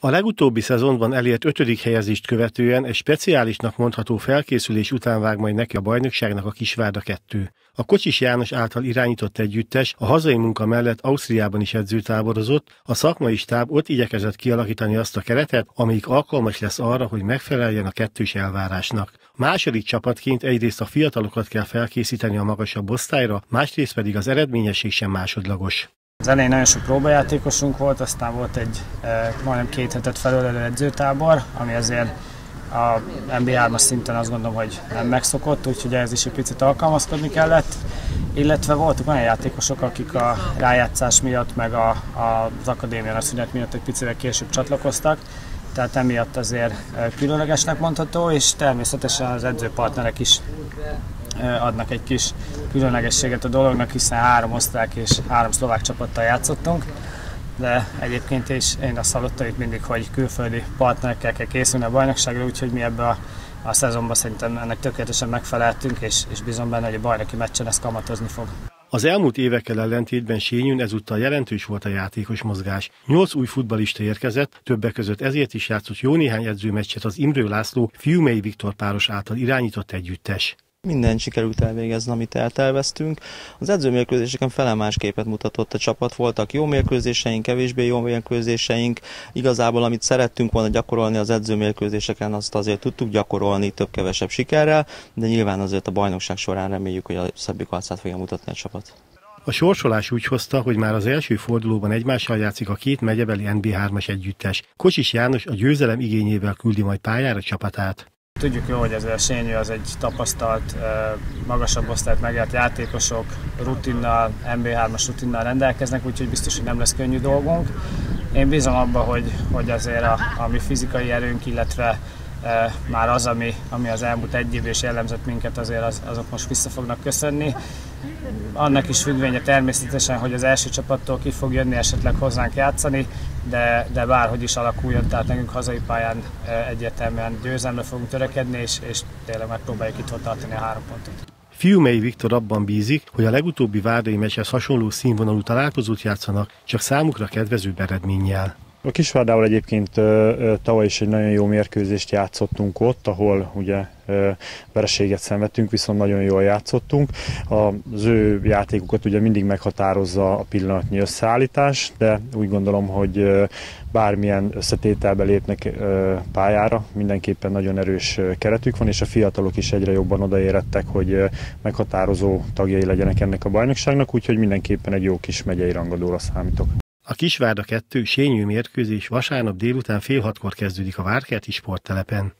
A legutóbbi szezonban elért ötödik helyezést követően egy speciálisnak mondható felkészülés után vág majd neki a bajnokságnak a Kisvárda 2. A Kocsis János által irányított együttes a hazai munka mellett Ausztriában is edzőtáborozott, a szakmai stáb ott igyekezett kialakítani azt a keretet, amelyik alkalmas lesz arra, hogy megfeleljen a kettős elvárásnak. Második csapatként egyrészt a fiatalokat kell felkészíteni a magasabb osztályra, másrészt pedig az eredményesség sem másodlagos. Az elején nagyon sok próbajátékosunk volt, aztán volt egy e, majdnem két hetet felölelő edzőtábor, ami azért a NB3-as szinten azt gondolom, hogy nem megszokott, úgyhogy ez is egy picit alkalmazkodni kellett. Illetve voltak olyan játékosok, akik a rájátszás miatt, meg a, a, az akadémián szünet miatt egy picit később csatlakoztak, tehát emiatt azért különlegesnek mondható, és természetesen az edzőpartnerek is adnak egy kis különlegességet a dolognak, hiszen három osztrák és három szlovák csapattal játszottunk, de egyébként is én azt hallottam itt mindig, hogy külföldi partnerekkel kell készülni a bajnokságra, úgyhogy mi ebbe a, a szezonban szerintem ennek tökéletesen megfeleltünk, és, és bizony benne, hogy a bajnoki meccsen ez kamatozni fog. Az elmúlt évekkel ellentétben Sényűn ezúttal jelentős volt a játékos mozgás. Nyolc új futbalista érkezett, többek között ezért is játszott jó néhány edzőmeccset az Imrő László Fiumei Viktor páros által irányított együttes. Minden sikerült elvégezni, amit elterveztünk. Az edzőmérkőzéseken fele más képet mutatott a csapat. Voltak jó mérkőzéseink, kevésbé jó mérkőzéseink. Igazából, amit szerettünk volna gyakorolni az edzőmérkőzéseken, azt azért tudtuk gyakorolni több-kevesebb sikerrel, de nyilván azért a bajnokság során reméljük, hogy a szebbik arcát fogja mutatni a csapat. A sorsolás úgy hozta, hogy már az első fordulóban egymással játszik a két megyebeli NB3-as együttes. Kocsis János a győzelem igényével küldi majd pályára csapatát. Tudjuk jó, hogy ez a Sényű az egy tapasztalt, magasabb osztályt megjárt játékosok, rutinnal, MB3-as rutinnal rendelkeznek, úgyhogy biztos, hogy nem lesz könnyű dolgunk. Én bízom abban, hogy, hogy azért a, a mi fizikai erőnk, illetve már az, ami, ami az elmúlt egy évben is jellemzett minket, azért az, azok most vissza fognak köszönni. Annak is függvénye természetesen, hogy az első csapattól ki fog jönni esetleg hozzánk játszani, de, de bárhogy is alakuljon, tehát nekünk hazai pályán egyértelműen győzelemre fogunk törekedni, és, és tényleg megpróbáljuk itt tartani a három pontot. Fiumei Viktor abban bízik, hogy a legutóbbi várdai meccshez hasonló színvonalú találkozót játszanak, csak számukra kedvező eredménnyel. A Kisvárdával egyébként tavaly is egy nagyon jó mérkőzést játszottunk ott, ahol ugye vereséget szenvedtünk, viszont nagyon jól játszottunk. Az ő játékukat ugye mindig meghatározza a pillanatnyi összeállítás, de úgy gondolom, hogy bármilyen összetételbe lépnek pályára, mindenképpen nagyon erős keretük van, és a fiatalok is egyre jobban odaérettek, hogy meghatározó tagjai legyenek ennek a bajnokságnak, úgyhogy mindenképpen egy jó kis megyei rangadóra számítok. A Kisvárda 2 sényű mérkőzés vasárnap délután fél hatkor kezdődik a Várkerti sporttelepen.